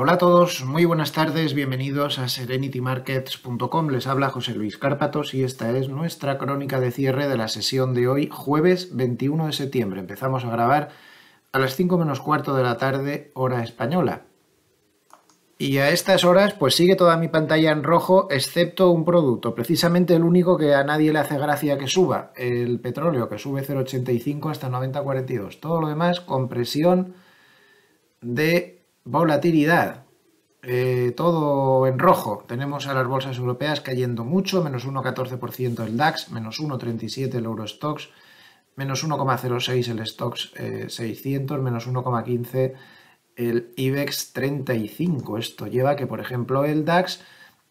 Hola a todos, muy buenas tardes, bienvenidos a serenitymarkets.com. Les habla José Luis Cárpatos y esta es nuestra crónica de cierre de la sesión de hoy, jueves 21 de septiembre. Empezamos a grabar a las 5 menos cuarto de la tarde, hora española. Y a estas horas, pues sigue toda mi pantalla en rojo, excepto un producto, precisamente el único que a nadie le hace gracia que suba, el petróleo, que sube 0,85 hasta 90,42. Todo lo demás, compresión de Volatilidad. Eh, todo en rojo. Tenemos a las bolsas europeas cayendo mucho, menos 1,14% el DAX, menos 1,37 el Eurostox, menos 1,06 el Stox 600, eh, menos 1,15 el IBEX 35. Esto lleva a que, por ejemplo, el DAX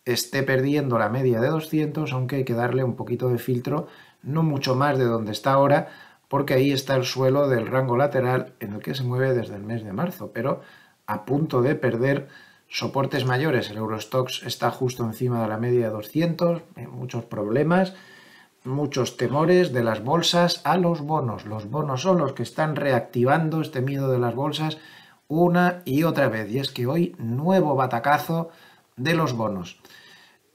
esté perdiendo la media de 200, aunque hay que darle un poquito de filtro, no mucho más de donde está ahora, porque ahí está el suelo del rango lateral en el que se mueve desde el mes de marzo, pero a punto de perder soportes mayores. El Eurostox está justo encima de la media de 200, muchos problemas, muchos temores de las bolsas a los bonos. Los bonos son los que están reactivando este miedo de las bolsas una y otra vez. Y es que hoy nuevo batacazo de los bonos.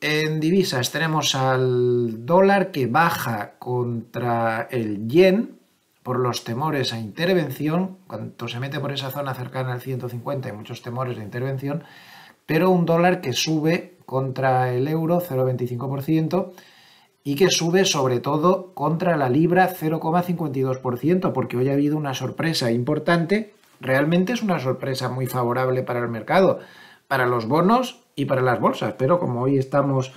En divisas tenemos al dólar que baja contra el yen, por los temores a intervención, cuando se mete por esa zona cercana al 150 hay muchos temores de intervención, pero un dólar que sube contra el euro 0,25% y que sube sobre todo contra la libra 0,52%, porque hoy ha habido una sorpresa importante, realmente es una sorpresa muy favorable para el mercado, para los bonos y para las bolsas, pero como hoy estamos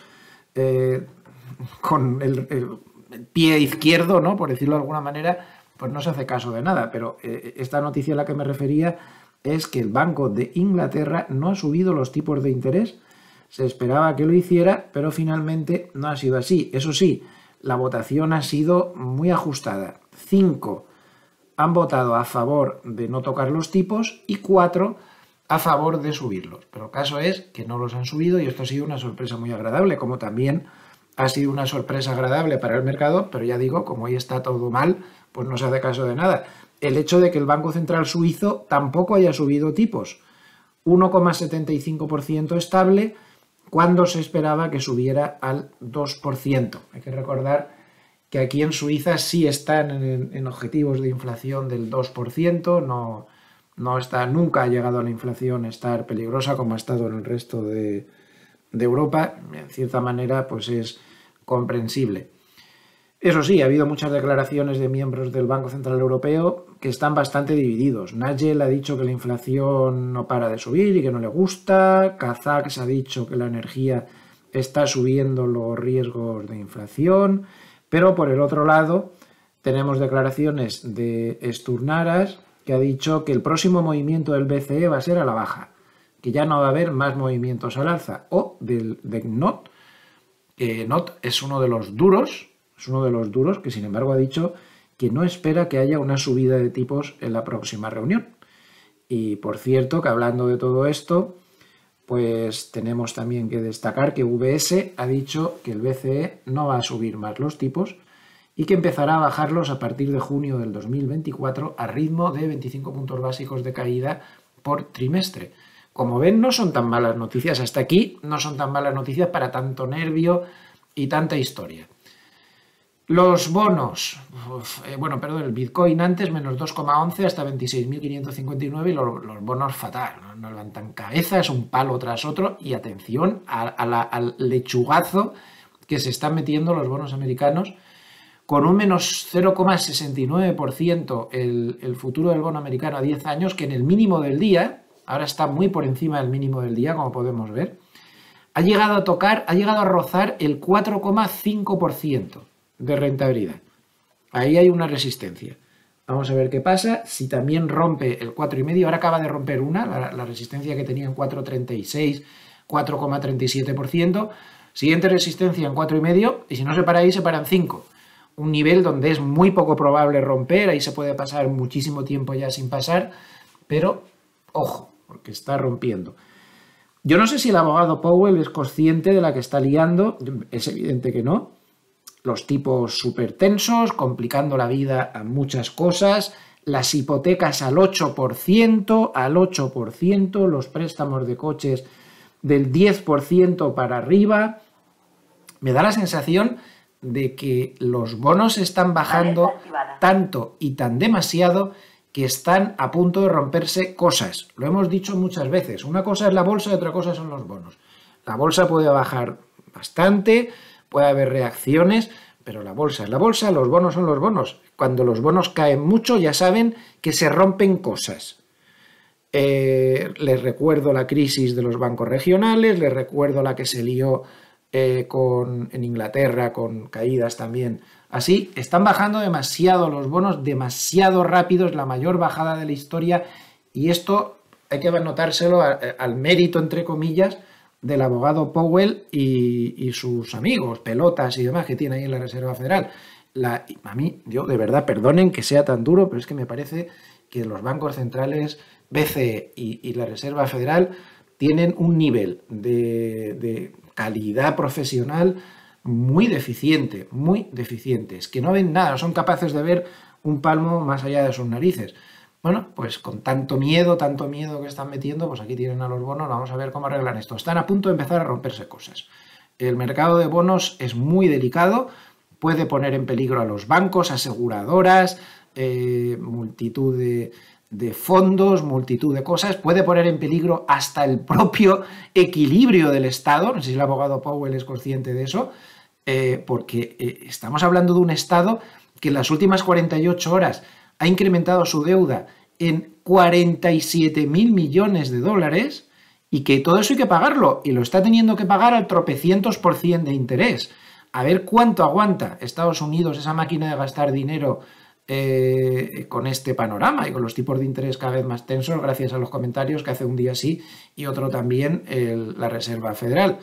eh, con el, pie izquierdo, ¿no? por decirlo de alguna manera, pues no se hace caso de nada. Pero eh, esta noticia a la que me refería es que el Banco de Inglaterra no ha subido los tipos de interés. Se esperaba que lo hiciera, pero finalmente no ha sido así. Eso sí, la votación ha sido muy ajustada. Cinco han votado a favor de no tocar los tipos y cuatro a favor de subirlos. Pero el caso es que no los han subido y esto ha sido una sorpresa muy agradable, como también ha sido una sorpresa agradable para el mercado, pero ya digo, como hoy está todo mal, pues no se hace caso de nada. El hecho de que el Banco Central Suizo tampoco haya subido tipos, 1,75% estable, cuando se esperaba que subiera al 2%. Hay que recordar que aquí en Suiza sí están en, objetivos de inflación del 2%, no, no está, nunca ha llegado a la inflación estar peligrosa como ha estado en el resto de Europa. En cierta manera, pues es comprensible. Eso sí, ha habido muchas declaraciones de miembros del Banco Central Europeo que están bastante divididos. Nigel ha dicho que la inflación no para de subir y que no le gusta. Kazaks ha dicho que la energía está subiendo los riesgos de inflación. Pero por el otro lado, tenemos declaraciones de Sturnaras que ha dicho que el próximo movimiento del BCE va a ser a la baja, que ya no va a haber más movimientos al alza. O del, de NOT, que NOT es uno de los duros es uno de los duros que, sin embargo, ha dicho que no espera que haya una subida de tipos en la próxima reunión. Y por cierto, que hablando de todo esto, pues tenemos también que destacar que VS ha dicho que el BCE no va a subir más los tipos y que empezará a bajarlos a partir de junio del 2024 a ritmo de 25 puntos básicos de caída por trimestre. Como ven, no son tan malas noticias. Hasta aquí no son tan malas noticias para tanto nervio y tanta historia. Los bonos, eh, bueno, perdón, el Bitcoin antes menos 2,11 hasta 26.559 y los, bonos fatal, ¿no? levantan cabezas un palo tras otro y atención al lechugazo que se están metiendo los bonos americanos con un menos 0,69% el, el futuro del bono americano a 10 años, que en el mínimo del día, ahora está muy por encima del mínimo del día, como podemos ver, ha llegado a tocar, ha llegado a rozar el 4,5% de rentabilidad. Ahí hay una resistencia. Vamos a ver qué pasa. Si también rompe el 4,5, ahora acaba de romper una, la, resistencia que tenía en 4,36, 4,37%. Siguiente resistencia en 4,5 y si no se para ahí, se para en 5. Un nivel donde es muy poco probable romper, ahí se puede pasar muchísimo tiempo ya sin pasar, pero ojo, porque está rompiendo. Yo no sé si el abogado Powell es consciente de la que está liando, es evidente que no, los tipos súper tensos, complicando la vida a muchas cosas, las hipotecas al 8%, al 8%, los préstamos de coches del 10% para arriba. Me da la sensación de que los bonos están bajando tanto y tan demasiado que están a punto de romperse cosas. Lo hemos dicho muchas veces. Una cosa es la bolsa y otra cosa son los bonos. La bolsa puede bajar bastante, puede haber reacciones, pero la bolsa es la bolsa, los bonos son los bonos. Cuando los bonos caen mucho ya saben que se rompen cosas. Eh, les recuerdo la crisis de los bancos regionales, les recuerdo la que se lió eh, con, en Inglaterra con caídas también. Así, están bajando demasiado los bonos, demasiado rápido, es la mayor bajada de la historia y esto hay que notárselo al mérito, entre comillas, del abogado Powell y, sus amigos, pelotas y demás que tiene ahí en la Reserva Federal. La, a mí, yo de verdad, perdonen que sea tan duro, pero es que me parece que los bancos centrales, BCE y, la Reserva Federal, tienen un nivel de calidad profesional muy deficiente, muy deficientes, que no ven nada, son capaces de ver un palmo más allá de sus narices. Bueno, pues con tanto miedo, tanto miedo que están metiendo, pues aquí tienen a los bonos, vamos a ver cómo arreglan esto. Están a punto de empezar a romperse cosas. El mercado de bonos es muy delicado, puede poner en peligro a los bancos, aseguradoras, eh, multitud de, fondos, multitud de cosas, puede poner en peligro hasta el propio equilibrio del Estado, no sé si el abogado Powell es consciente de eso, eh, porque eh, estamos hablando de un Estado que en las últimas 48 horas ha incrementado su deuda en 47 mil millones de dólares y que todo eso hay que pagarlo y lo está teniendo que pagar al tropecientos por cien de interés. A ver cuánto aguanta Estados Unidos esa máquina de gastar dinero eh, con este panorama y con los tipos de interés cada vez más tensos gracias a los comentarios que hace un día sí y otro también la Reserva Federal.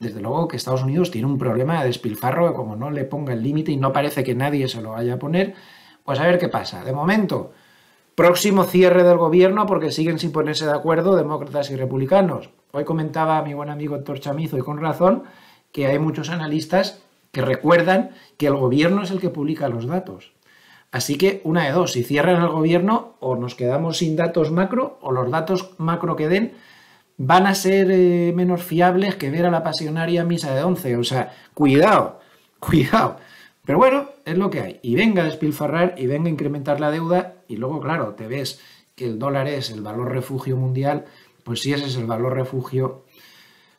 Desde luego que Estados Unidos tiene un problema de despilfarro como no le ponga el límite y no parece que nadie se lo vaya a poner, pues a ver qué pasa. De momento, próximo cierre del gobierno porque siguen sin ponerse de acuerdo demócratas y republicanos. Hoy comentaba mi buen amigo Héctor Chamizo y con razón que hay muchos analistas que recuerdan que el gobierno es el que publica los datos. Así que una de dos, si cierran el gobierno o nos quedamos sin datos macro o los datos macro que den van a ser eh, menos fiables que ver a la pasionaria misa de once. O sea, cuidado, cuidado. Pero bueno, es lo que hay. Y venga a despilfarrar y venga a incrementar la deuda y luego, claro, te ves que el dólar es el valor refugio mundial, pues si ese es el valor refugio,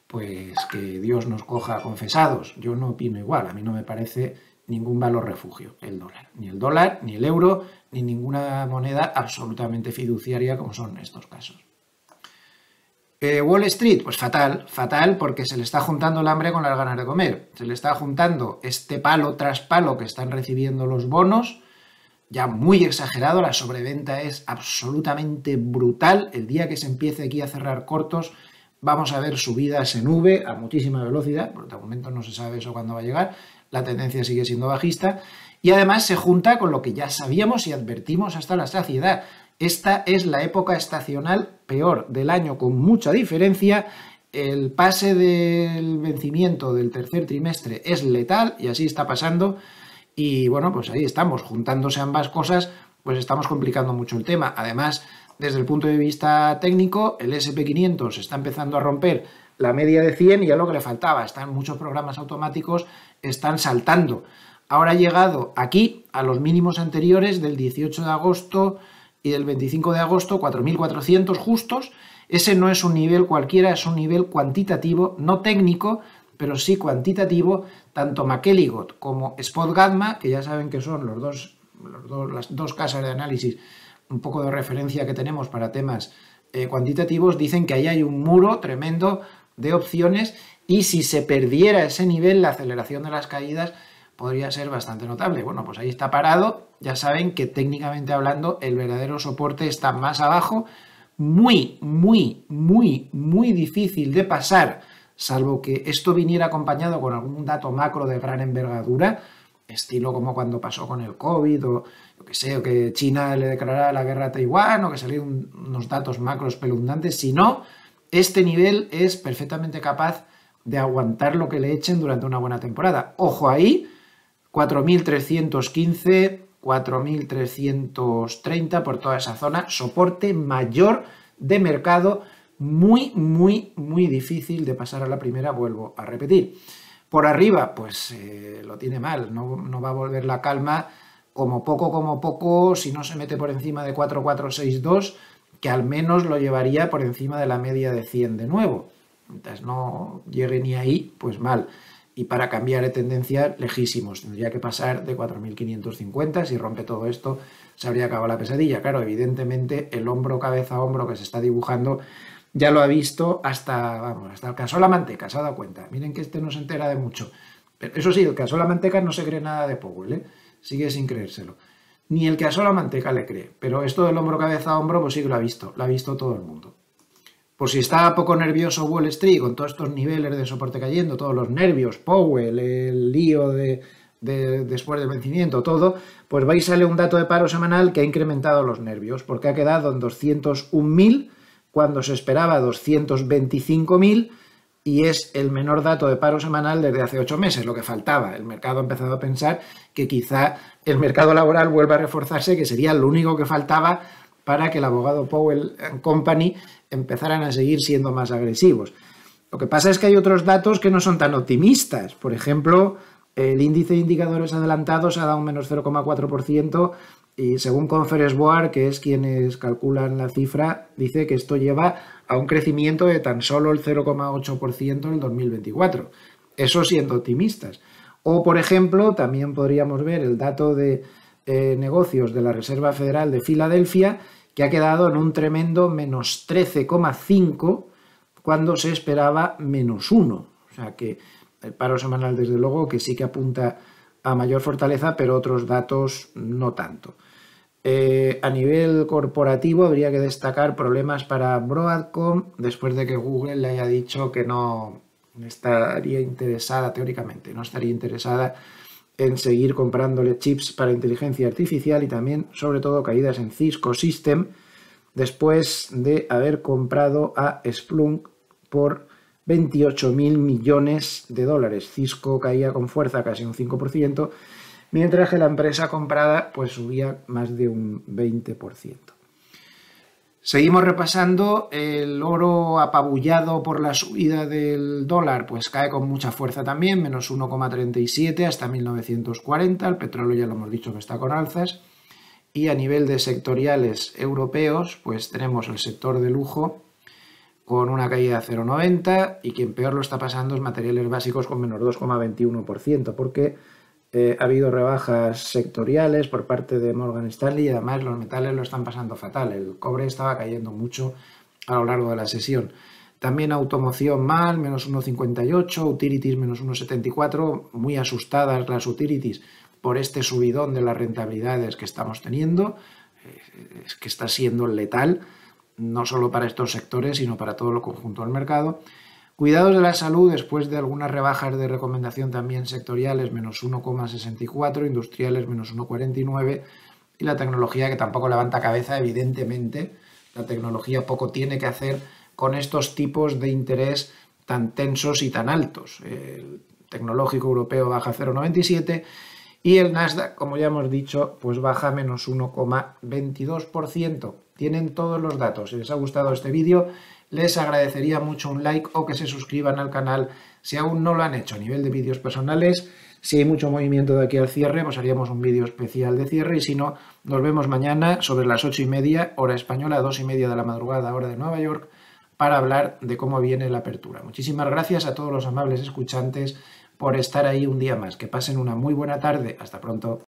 pues que Dios nos coja confesados. Yo no opino igual, a mí no me parece ningún valor refugio, el dólar. Ni el dólar, ni el euro, ni ninguna moneda absolutamente fiduciaria como son estos casos. Eh, Wall Street, pues fatal, fatal porque se le está juntando el hambre con las ganas de comer. Se le está juntando este palo tras palo que están recibiendo los bonos, ya muy exagerado, la sobreventa es absolutamente brutal. El día que se empiece aquí a cerrar cortos, vamos a ver subidas en V a muchísima velocidad, por el momento no se sabe eso cuándo va a llegar, la tendencia sigue siendo bajista, y además se junta con lo que ya sabíamos y advertimos hasta la saciedad. Esta es la época estacional peor del año con mucha diferencia. El pase del vencimiento del tercer trimestre es letal y así está pasando. Y bueno, pues ahí estamos, juntándose ambas cosas, pues estamos complicando mucho el tema. Además, desde el punto de vista técnico, el SP500 está empezando a romper la media de 100 y ya lo que le faltaba. Están muchos programas automáticos, están saltando. Ahora ha llegado aquí a los mínimos anteriores del 18 de agosto y del 25 de agosto, 4.400 justos. Ese no es un nivel cualquiera, es un nivel cuantitativo, no técnico, pero sí cuantitativo. Tanto McElligott como Spot Gamma, que ya saben que son los dos, las dos casas de análisis, un poco de referencia que tenemos para temas eh, cuantitativos, dicen que ahí hay un muro tremendo de opciones y si se perdiera ese nivel, la aceleración de las caídas podría ser bastante notable. Bueno, pues ahí está parado. Ya saben que técnicamente hablando el verdadero soporte está más abajo. Muy, muy, muy, muy difícil de pasar, salvo que esto viniera acompañado con algún dato macro de gran envergadura, estilo como cuando pasó con el COVID o que sé, o que China le declarara la guerra a Taiwán o que salieran unos datos macros pelundantes. Si no, este nivel es perfectamente capaz de aguantar lo que le echen durante una buena temporada. Ojo ahí, 4.315, 4.330 por toda esa zona, soporte mayor de mercado, muy, muy, muy difícil de pasar a la primera, vuelvo a repetir. Por arriba, pues eh, lo tiene mal, no, no va a volver la calma, como poco, como poco, si no se mete por encima de 4.462, que al menos lo llevaría por encima de la media de 100 de nuevo. Mientras no llegue ni ahí, pues mal y para cambiar de tendencia lejísimos. Tendría que pasar de 4.550. Si rompe todo esto, se habría acabado la pesadilla. Claro, evidentemente el hombro cabeza hombro que se está dibujando ya lo ha visto hasta, vamos, hasta el caso la manteca, se ha dado cuenta. Miren que este no se entera de mucho. Pero eso sí, el caso la manteca no se cree nada de Powell, ¿eh? sigue sin creérselo. Ni el de la manteca le cree, pero esto del hombro cabeza hombro, pues sí que lo ha visto, lo ha visto todo el mundo. Por si está poco nervioso Wall Street con todos estos niveles de soporte cayendo, todos los nervios, Powell, el lío de, después del vencimiento, todo, pues vais sale un dato de paro semanal que ha incrementado los nervios, porque ha quedado en 201.000 cuando se esperaba 225.000 y es el menor dato de paro semanal desde hace ocho meses, lo que faltaba. El mercado ha empezado a pensar que quizá el mercado laboral vuelva a reforzarse, que sería lo único que faltaba para que el abogado Powell Company empezaran a seguir siendo más agresivos. Lo que pasa es que hay otros datos que no son tan optimistas. Por ejemplo, el índice de indicadores adelantados ha dado un menos 0,4% y según Conference Board, que es quienes calculan la cifra, dice que esto lleva a un crecimiento de tan solo el 0,8% en el 2024. Eso siendo optimistas. O, por ejemplo, también podríamos ver el dato de eh, negocios de la Reserva Federal de Filadelfia, que ha quedado en un tremendo menos 13,5 cuando se esperaba menos 1. O sea que el paro semanal, desde luego, que sí que apunta a mayor fortaleza, pero otros datos no tanto. Eh, a nivel corporativo habría que destacar problemas para Broadcom después de que Google le haya dicho que no estaría interesada, teóricamente, no estaría interesada en seguir comprándole chips para inteligencia artificial y también, sobre todo, caídas en Cisco System después de haber comprado a Splunk por 28 mil millones de dólares. Cisco caía con fuerza casi un 5%, mientras que la empresa comprada pues subía más de un 20%. Seguimos repasando el oro apabullado por la subida del dólar, pues cae con mucha fuerza también, menos 1,37 hasta 1940. El petróleo ya lo hemos dicho que está con alzas. Y a nivel de sectoriales europeos, pues tenemos el sector de lujo con una caída de 0,90 y quien peor lo está pasando es materiales básicos con menos 2,21%, porque eh, ha habido rebajas sectoriales por parte de Morgan Stanley y además los metales lo están pasando fatal. El cobre estaba cayendo mucho a lo largo de la sesión. También automoción mal, menos 1,58, utilities menos 1,74, muy asustadas las utilities por este subidón de las rentabilidades que estamos teniendo, eh, es que está siendo letal, no solo para estos sectores, sino para todo el conjunto del mercado. Cuidados de la salud, después de algunas rebajas de recomendación también sectoriales, menos 1,64, industriales menos 1,49 y la tecnología que tampoco levanta cabeza, evidentemente. La tecnología poco tiene que hacer con estos tipos de interés tan tensos y tan altos. El tecnológico europeo baja 0,97 y el Nasdaq, como ya hemos dicho, pues baja menos 1,22%. Tienen todos los datos. Si les ha gustado este vídeo, les agradecería mucho un like o que se suscriban al canal si aún no lo han hecho a nivel de vídeos personales. Si hay mucho movimiento de aquí al cierre, pues haríamos un vídeo especial de cierre y si no, nos vemos mañana sobre las ocho y media, hora española, dos y media de la madrugada, hora de Nueva York, para hablar de cómo viene la apertura. Muchísimas gracias a todos los amables escuchantes por estar ahí un día más. Que pasen una muy buena tarde. Hasta pronto.